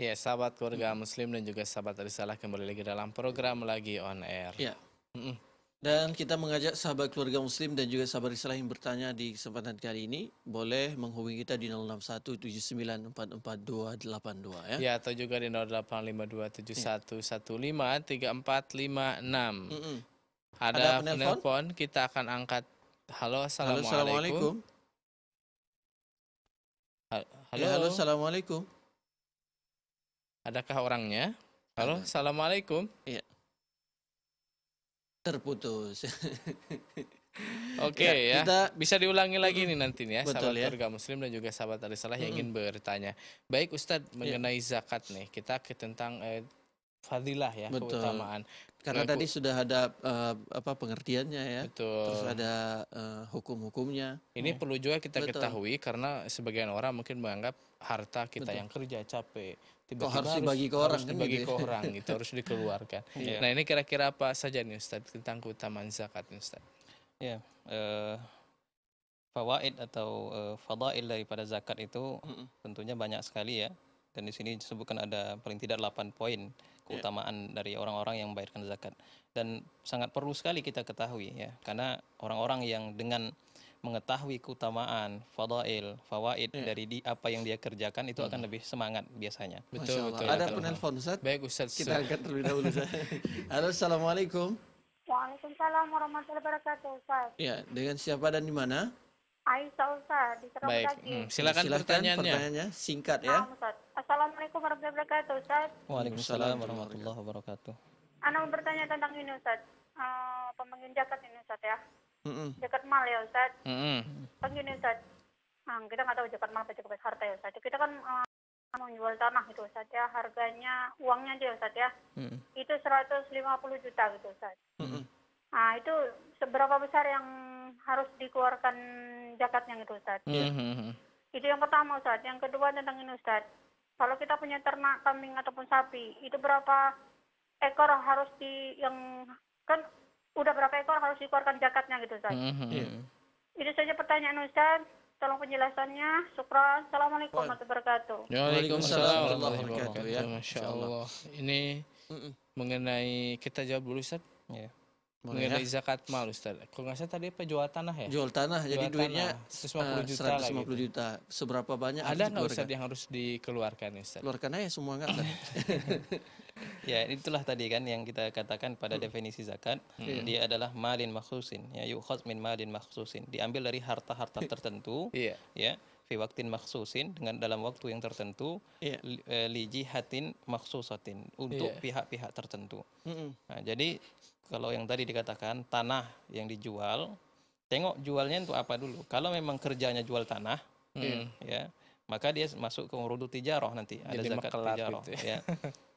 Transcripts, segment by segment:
Ya, sahabat keluarga muslim dan juga sahabat risalah kembali lagi dalam program lagi on air. Ya. Mm-mm. Dan kita mengajak sahabat keluarga muslim dan juga sahabat risalah yang bertanya di kesempatan kali ini boleh menghubungi kita di 06179442282 ya. Ya, atau juga di 085271153456. Mm-mm. Ada, Ada penelpon? penelpon, kita akan angkat. Halo, Halo, assalamualaikum. assalamualaikum. Ha- Halo, Ya, halo, assalamualaikum. Adakah orangnya? Halo, Ada. assalamualaikum. Terputus. Oke ya, Kita bisa diulangi lagi nih nanti nih ya, Betul sahabat ya. keluarga muslim dan juga sahabat risalah yang ingin bertanya. Baik Ustadz, Ya. mengenai zakat nih, kita ke tentang eh, fadilah ya, Betul. keutamaan. karena tadi sudah ada eh, apa pengertiannya ya. Betul. Terus ada eh, hukum-hukumnya. Ini perlu juga kita Betul. ketahui karena sebagian orang mungkin menganggap harta kita Betul. yang kerja capek Kok harus dibagi ke orang, harus kan dibagi gitu ke ya? orang gitu, harus dikeluarkan. Iya. Nah ini kira-kira apa saja nih Ustadz tentang keutamaan zakat nih Ustadz? Ya, eh, fawaid atau eh, fadail daripada zakat itu Mm-mm. tentunya banyak sekali ya. Dan di sini disebutkan ada paling tidak 8 poin keutamaan dari orang-orang yang membayarkan zakat. Dan sangat perlu sekali kita ketahui ya, karena orang-orang yang dengan mengetahui keutamaan fadail, fawaid Ya. dari di, apa yang dia kerjakan itu akan lebih semangat biasanya. Masya Betul Allah. betul. Ada betul. penelpon Ustaz? Baik Ustadz. Kita angkat terlebih dahulu. Ustaz. Halo, assalamualaikum. Waalaikumsalam warahmatullahi wabarakatuh, Ustaz. Ya, dengan siapa dan di mana? Aisyah Ustaz, di Kerap Baik, Lagi. hmm, silakan Silahkan pertanyaannya. pertanyaannya singkat ya. Ustaz. Assalamualaikum warahmatullahi wabarakatuh, Ustaz. Waalaikumsalam warahmatullahi wabarakatuh. Anak mau bertanya tentang ini, Ustaz. Eh, pembagian zakat ini, Ustaz ya. Mm-mm. Zakat mal ya, Ustaz. Mm-mm. Kan gini, Ustaz. Nah, kita nggak tahu zakat mal apa zakat harta ya, Ustaz. Kita kan eh, menjual tanah gitu, Ustaz ya. Harganya, uangnya aja, Ustaz ya. Mm. Itu 150 juta gitu, Ustaz. Mm-mm. Nah, itu seberapa besar yang harus dikeluarkan zakatnya gitu, Ustaz? Mhm. Itu yang pertama Ustaz. Yang kedua tentang ini Ustaz. Kalau kita punya ternak kambing ataupun sapi, itu berapa ekor harus di yang kan udah berapa ekor harus dikeluarkan zakatnya gitu Ustaz. Mhm. Iya. Itu saja pertanyaan Ustaz. Tolong penjelasannya. Syukran. Assalamualaikum warahmatullahi wabarakatuh. Waalaikumsalam warahmatullahi wabarakatuh, ya. Masya Insya Allah. Ini Mm-mm. mengenai kita jawab dulu Ustaz. Ya. Boleh mengenai ya. zakat mal Ustaz. Kalau nggak salah tadi apa jual tanah ya? Jual tanah jadi Jual duitnya tanah, 150 eh, juta lah 150 gitu. juta. Seberapa banyak Ada nggak? Ustaz yang harus dikeluarkan Ustaz? Keluarkan aja semua enggak Ustaz? Ya, itulah tadi kan yang kita katakan pada definisi zakat. Dia adalah malin maksusin, ya yukhaz min malin maksusin. Diambil dari harta-harta tertentu, Iya. ya, fi waktin maksusin dengan dalam waktu yang tertentu, Iya. li, eh, li jihatin maksusatin untuk Iya. pihak-pihak tertentu. Mm-mm. Nah, jadi kalau yang tadi dikatakan tanah yang dijual, tengok jualnya untuk apa dulu. Kalau memang kerjanya jual tanah, Mm. ya maka dia masuk ke urudu tijarah nanti ada Jadi zakat tijarah gitu ya.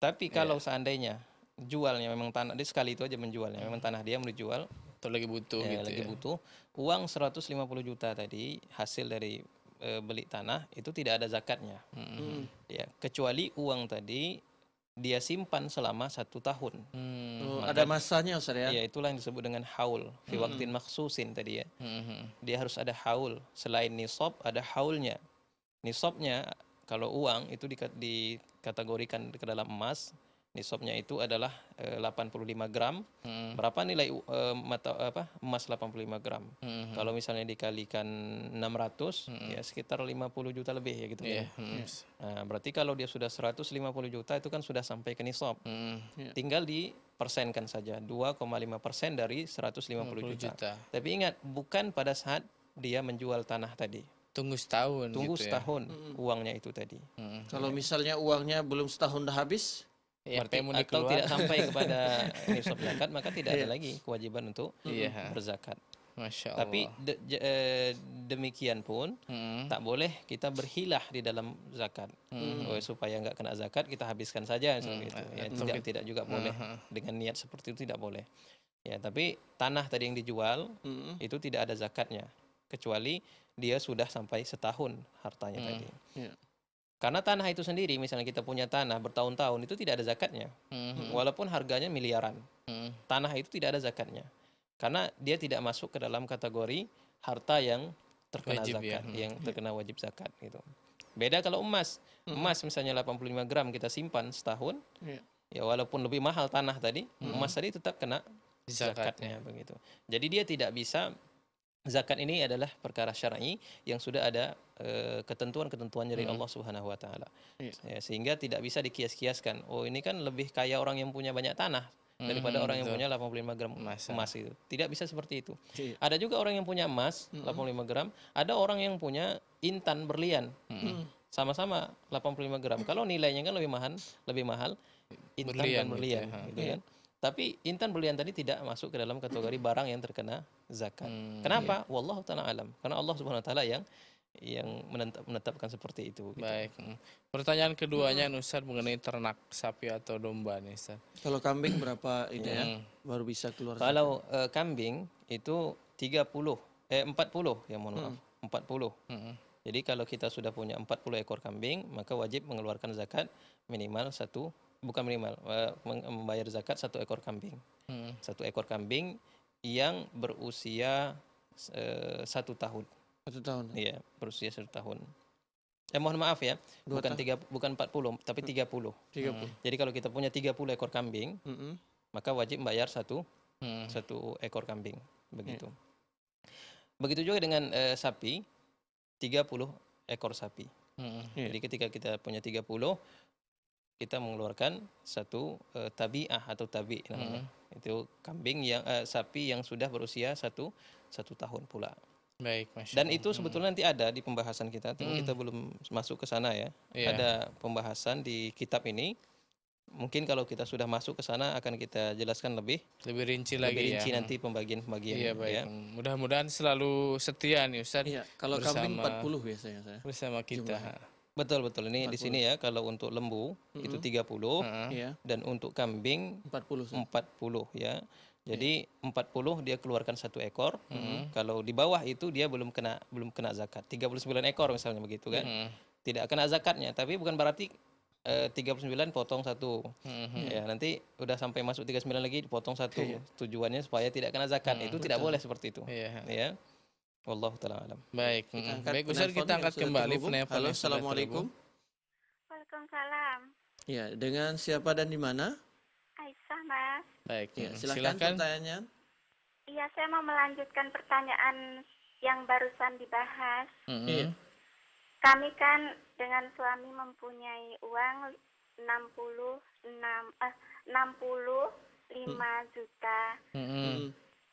tapi kalau seandainya jualnya memang tanah dia sekali itu aja menjualnya memang tanah dia mau dijual Atau lagi butuh ya, gitu lagi ya. butuh uang 150 juta tadi hasil dari eh, beli tanah itu tidak ada zakatnya Mhm. ya kecuali uang tadi dia simpan selama satu tahun Hmm. Oh, ada masanya Ustaz ya? ya itulah yang disebut dengan haul fi waktin maksusin tadi ya Mhm. dia harus ada haul. Selain nisab ada haulnya. Nisabnya kalau uang itu dika- dikategorikan ke dalam emas, nisabnya itu adalah eh, 85 gram. Mhm. Berapa nilai eh, mata apa? Emas 85 gram. Mhm. Kalau misalnya dikalikan 600 ya sekitar 50 juta lebih ya gitu Iya. ya. mhm. Nah, berarti kalau dia sudah 150 juta itu kan sudah sampai ke nisab. Mhm. Tinggal dipersenkan saja 2,5 persen dari 150 50 juta. juta. Tapi ingat, bukan pada saat dia menjual tanah tadi. Tunggu setahun Tunggu gitu ya. setahun uangnya itu tadi. Mhm. Kalau misalnya uangnya belum setahun dah habis, Ya, Berarti atau dikeluar. tidak sampai kepada nisab zakat, maka tidak ada lagi kewajiban untuk Iya. berzakat. Masya Allah. Tapi de- je- eh, demikian pun Mhm. tak boleh kita berhilah di dalam zakat. Oh, supaya nggak kena zakat kita habiskan saja seperti itu. Ya, tidak tidak juga boleh dengan niat seperti itu tidak boleh. Ya, tapi tanah tadi yang dijual Mm-mm. itu tidak ada zakatnya kecuali dia sudah sampai setahun hartanya tadi. Iya. Karena tanah itu sendiri, misalnya kita punya tanah bertahun-tahun itu tidak ada zakatnya, Mhm. walaupun harganya miliaran. Mhm. Tanah itu tidak ada zakatnya, karena dia tidak masuk ke dalam kategori harta yang terkena Wajib ya, zakat, hmm. yang terkena wajib zakat gitu. Beda kalau emas. Emas misalnya 85 gram kita simpan setahun, Iya. ya walaupun lebih mahal tanah tadi, emas tadi tetap kena zakatnya Zakatnya. begitu. Jadi dia tidak bisa zakat ini adalah perkara syar'i yang sudah ada eh, ketentuan-ketentuan dari Allah Subhanahu wa taala. Iya. Ya, sehingga tidak bisa dikias-kiaskan. Oh, ini kan lebih kaya orang yang punya banyak tanah daripada Mhm, orang yang punya 85 gram Emas, emas, ya. itu. Tidak bisa seperti itu. Iya. Ada juga orang yang punya emas 85 gram, ada orang yang punya intan berlian. Sama-sama 85 gram. Kalau nilainya kan lebih mahal, lebih mahal intan Berlian dan gitu berlian, ya, ha. gitu kan. Tapi intan berlian tadi tidak masuk ke dalam kategori barang yang terkena zakat. Hmm, Kenapa? Wallahu taala alam. Karena Allah Subhanahu wa taala yang yang menetap, menetapkan seperti itu gitu. Baik. Hmm. Pertanyaan keduanya Ustaz mengenai ternak sapi atau domba nih Ustaz. Kalau kambing berapa ini ya? Hmm. Baru bisa keluar. Kalau eh, kambing itu 30 eh 40 ya mohon maaf. 40. Hmm. Jadi kalau kita sudah punya 40 ekor kambing, maka wajib mengeluarkan zakat minimal satu bukan minimal eh, membayar zakat satu ekor kambing. Hmm. Satu ekor kambing yang berusia eh, satu tahun. Satu tahun. Iya, berusia satu tahun. Eh mohon maaf ya, Dua bukan tiga bukan 40 tapi 30. 30. Jadi kalau kita punya 30 ekor kambing, Mm-mm. maka wajib membayar satu Hmm. satu ekor kambing begitu. Begitu juga dengan eh, sapi 30 ekor sapi. Hmm. Iya. Jadi ketika kita punya 30 kita mengeluarkan satu eh, tabiah atau tabi namanya. Itu kambing yang eh, sapi yang sudah berusia satu satu tahun pula. Baik, Masya Dan itu sebetulnya nanti ada di pembahasan kita, tapi kita belum masuk ke sana ya. Iya. Ada pembahasan di kitab ini. Mungkin kalau kita sudah masuk ke sana akan kita jelaskan lebih lebih rinci lagi lebih ya. rinci nanti pembagian-pembagian Iya baik. ya. Hmm. Mudah-mudahan selalu setia nih Ustaz Iya, kalau kambing Bersama- 40 biasanya saya. bersama kita. Betul betul. Ini di sini ya kalau untuk lembu itu 30 Heeh. Iya, dan untuk kambing 40. Saya. 40 ya. Jadi Iya. 40 dia keluarkan satu ekor. Kalau di bawah itu dia belum kena belum kena zakat. 39 ekor misalnya begitu kan. Hmm. Tidak kena zakatnya, tapi bukan berarti eh, 39 potong satu. Hmm. Ya, nanti udah sampai masuk 39 lagi dipotong satu. Tujuannya supaya tidak kena zakat. itu tidak boleh seperti itu. Iya. Ya. Wallahu taala alam. Baik. Kita hmm. Baik Ustaz kita angkat kembali penelpon Halo, Assalamualaikum. Waalaikumsalam. Iya, dengan siapa dan di mana? Aisyah, Mas. Baik. Iya, hmm. silakan, Silakan. pertanyaannya. Iya, saya mau melanjutkan pertanyaan yang barusan dibahas. Hmm. Iya. Kami kan dengan suami mempunyai uang 66 eh, 65 juta. Hmm. Mm.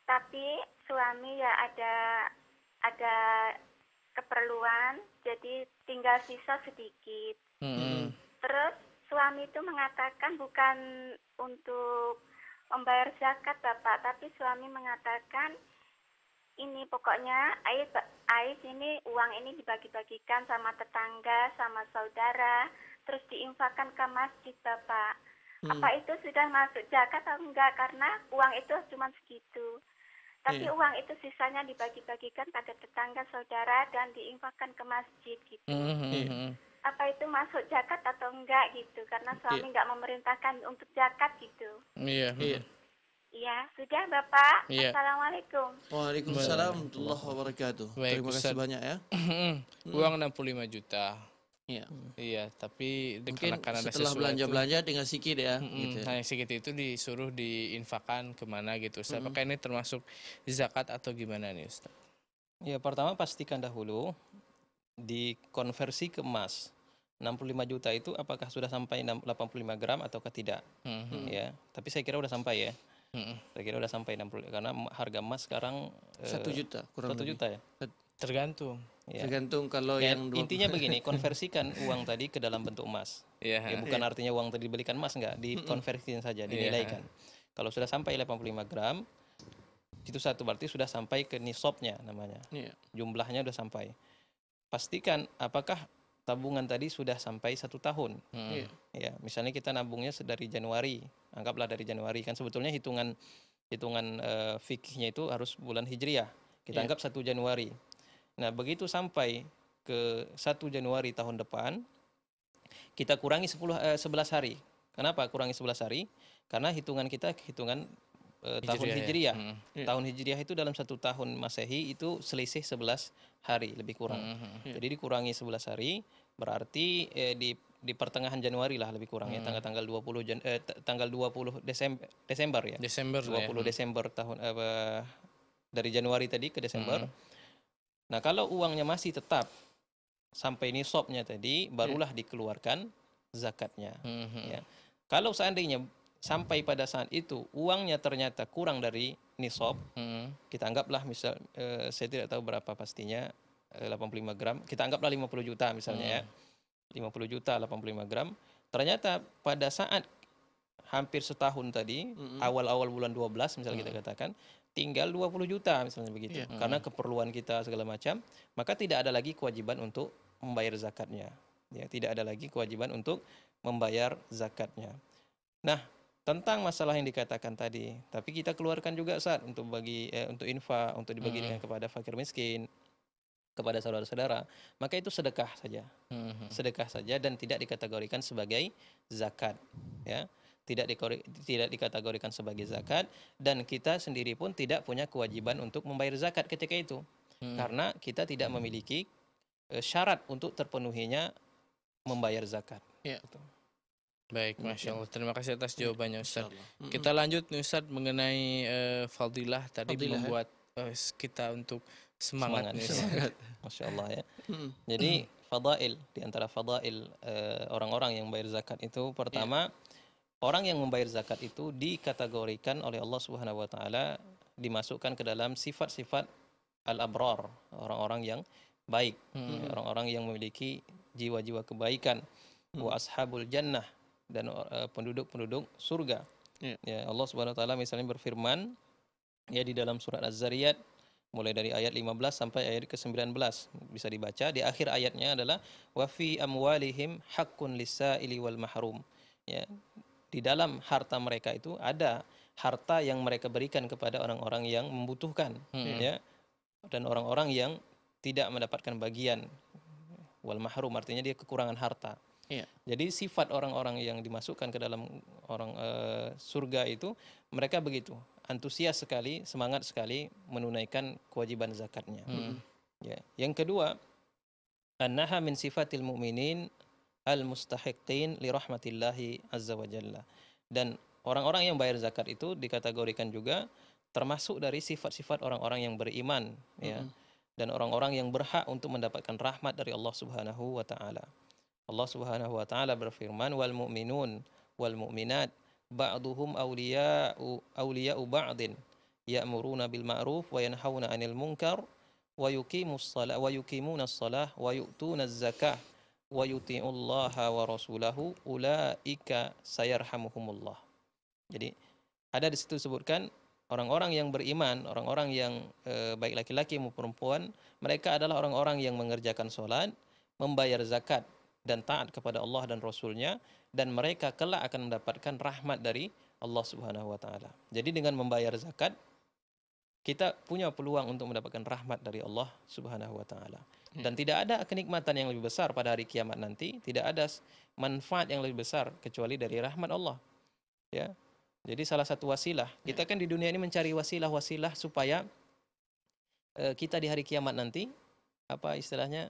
Tapi suami ya ada ada keperluan, jadi tinggal sisa sedikit. Hmm. Terus suami itu mengatakan bukan untuk membayar zakat Bapak, tapi suami mengatakan ini pokoknya Ais, Ais ini uang ini dibagi-bagikan sama tetangga, sama saudara, terus diinfakkan ke masjid Bapak. Apa itu sudah masuk zakat atau enggak? Karena uang itu cuma segitu. Tapi Iya. uang itu sisanya dibagi-bagikan pada tetangga, saudara, dan diinfakkan ke masjid gitu Hmm. Iya. Hmm. apa itu masuk zakat atau enggak gitu karena suami Iya. enggak memerintahkan untuk zakat gitu Iya. hmm. Iya. iya sudah bapak Iya. assalamualaikum Waalaikumsalam warahmatullahi wabarakatuh. Baik, Terima kasih Ustaz. banyak ya. Hmm. Uang 65 juta. Iya. Iya, tapi Mungkin karena ada setelah belanja-belanja tinggal sikit ya. Mm-mm. Gitu ya. Nah, segitu itu disuruh diinfakkan ke mana gitu. Ustaz. Apakah ini termasuk zakat atau gimana nih Ustaz? Ya, pertama pastikan dahulu dikonversi ke emas. 65 juta itu apakah sudah sampai 6 85 gram ataukah tidak? Mhm. Ya, tapi saya kira udah sampai ya. Mhm. Saya kira udah sampai 60 karena harga emas sekarang eh, Satu juta kurang satu juta ya. Tergantung. Ya. Tergantung kalau Ya, yang dua- intinya begini, konversikan uang tadi ke dalam bentuk emas. Iya. Ya, bukan artinya uang tadi dibelikan emas enggak, dikonversikan saja, Iya. dinilaikan. Kalau sudah sampai 85 gram, itu satu berarti sudah sampai ke nisabnya namanya. Iya. Jumlahnya sudah sampai. Pastikan apakah tabungan tadi sudah sampai satu tahun. Hmm. Iya. Ya, misalnya kita nabungnya dari Januari, anggaplah dari Januari kan sebetulnya hitungan hitungan eh, fikihnya itu harus bulan Hijriah. Kita Iya. anggap 1 Januari. Nah, begitu sampai ke 1 Januari tahun depan, kita kurangi 10 eh, 11 hari. Kenapa kurangi 11 hari? Karena hitungan kita hitungan eh, tahun Hijriah ya. Hijriah. Hmm. Tahun Hijriah itu dalam satu tahun Masehi itu selisih 11 hari lebih kurang. Mhm. Jadi dikurangi 11 hari, Berarti eh, di di pertengahan Januari lah lebih kurang ya tanggal tanggal 20 Jan, eh, tanggal 20 Desember Desember ya. Desember lah 20 ya. Desember tahun eh, dari Januari tadi ke Desember. Hmm. Nah, kalau uangnya masih tetap sampai nisabnya tadi barulah dikeluarkan zakatnya. Mhm. Ya. Kalau seandainya sampai pada saat itu uangnya ternyata kurang dari nisab, Mhm. kita anggaplah misal eh, saya tidak tahu berapa pastinya eh, 85 gram, kita anggaplah 50 juta misalnya ya. 50 juta 85 gram. Ternyata pada saat hampir setahun tadi, Mm-mm. awal-awal bulan 12 misalnya kita katakan, tinggal 20 juta misalnya begitu. Iya. Karena keperluan kita segala macam, maka tidak ada lagi kewajiban untuk membayar zakatnya. Ya, tidak ada lagi kewajiban untuk membayar zakatnya. Nah, tentang masalah yang dikatakan tadi, tapi kita keluarkan juga saat untuk bagi eh, untuk infak, untuk dibagi Mm. dengan kepada fakir miskin, kepada saudara-saudara, maka itu sedekah saja Mhm. sedekah saja dan tidak dikategorikan sebagai zakat ya tidak dikori- tidak dikategorikan sebagai zakat dan kita sendiri pun tidak punya kewajiban untuk membayar zakat ketika itu Mhm. karena kita tidak memiliki eh, syarat untuk terpenuhinya membayar zakat Iya. Gitu. Baik, masya Allah. Terima kasih atas jawabannya Ustaz. Mm-mm. Kita lanjut nih Ustaz mengenai eh, fadilah tadi Fadilah, ya. membuat eh, kita untuk semangat, Semangat, nih. Semangat. masya Allah ya Mm-mm. Jadi fadail di antara fadail eh, orang-orang yang bayar zakat itu pertama orang yang membayar zakat itu dikategorikan oleh Allah Subhanahu wa taala dimasukkan ke dalam sifat-sifat al-abrar, orang-orang yang baik, Hmm. ya, orang-orang yang memiliki jiwa-jiwa kebaikan wa ashabul jannah dan eh, penduduk-penduduk surga. Iya. Ya, Allah Subhanahu wa taala misalnya berfirman ya di dalam surat Az-Zariyat mulai dari ayat 15 sampai ayat ke-19 bisa dibaca di akhir ayatnya adalah wa fi amwalihim haqqun lisaili wal mahrum ya di dalam harta mereka itu ada harta yang mereka berikan kepada orang-orang yang membutuhkan Hmm. ya dan orang-orang yang tidak mendapatkan bagian wal mahrum artinya dia kekurangan harta Iya. jadi sifat orang-orang yang dimasukkan ke dalam orang eh, surga itu mereka begitu antusias sekali, semangat sekali menunaikan kewajiban zakatnya. Hmm. Ya. Yang kedua, annaha min sifatil mu'minin al-mustahiqin li rahmatillahi azza wa jalla. Dan orang-orang yang bayar zakat itu dikategorikan juga termasuk dari sifat-sifat orang-orang yang beriman ya Mm-mm. dan orang-orang yang berhak untuk mendapatkan rahmat dari Allah Subhanahu wa taala. Allah Subhanahu wa taala berfirman wal mu'minun wal mu'minat ba'duhum awliya'u awliya'u ba'din ya'muruna bil ma'ruf wa yanhauna 'anil munkar wa yuqimus shalah wa yuqimuna shalah wa yu'tuna zakah wa yuti'ullaha wa rasulahu ulaika sayarhamuhumullah. Jadi ada di situ disebutkan orang-orang yang beriman, orang-orang yang eh, baik laki-laki maupun perempuan, mereka adalah orang-orang yang mengerjakan sholat, membayar zakat dan taat kepada Allah dan Rasulnya, dan mereka kelak akan mendapatkan rahmat dari Allah Subhanahu Wa Taala. Jadi dengan membayar zakat, kita punya peluang untuk mendapatkan rahmat dari Allah Subhanahu Wa Taala. Dan tidak ada kenikmatan yang lebih besar pada hari kiamat nanti, tidak ada manfaat yang lebih besar kecuali dari rahmat Allah. Ya, jadi salah satu wasilah kita kan di dunia ini mencari wasilah-wasilah supaya eh, kita di hari kiamat nanti apa istilahnya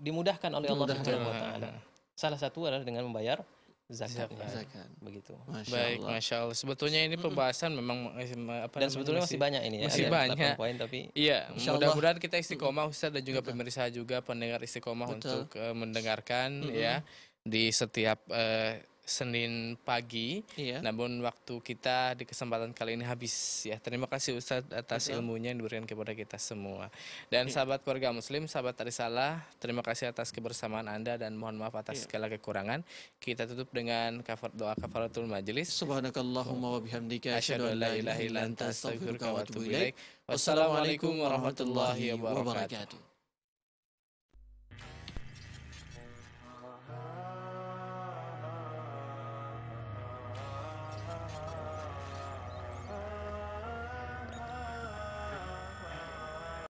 dimudahkan oleh Allah. Subhanahu wa taala. Salah satu adalah dengan membayar zakatnya. Zakat. Begitu. Masya Baik, Allah. masya Allah. Sebetulnya ini pembahasan memang eh, apa Dan namanya, sebetulnya masih banyak ini ya. masih ada banyak. 8 poin tapi Iya, mudah-mudahan kita istiqomah Ustaz dan juga pemirsa juga pendengar istiqomah Betul. untuk eh, mendengarkan Mm-mm. ya di setiap eh, Senin pagi. Iya. Namun waktu kita di kesempatan kali ini habis ya. Terima kasih Ustadz atas Betul. ilmunya yang diberikan kepada kita semua. Dan Iya. sahabat keluarga muslim, sahabat Arisalah, terima kasih atas kebersamaan Anda dan mohon maaf atas Iya. segala kekurangan. Kita tutup dengan kafar doa kafaratul majelis. Subhanakallahumma wa bihamdika Asyhadu an la ilaha illa anta astaghfiruka wa atubu ilaik. Wassalamualaikum warahmatullahi wabarakatuh.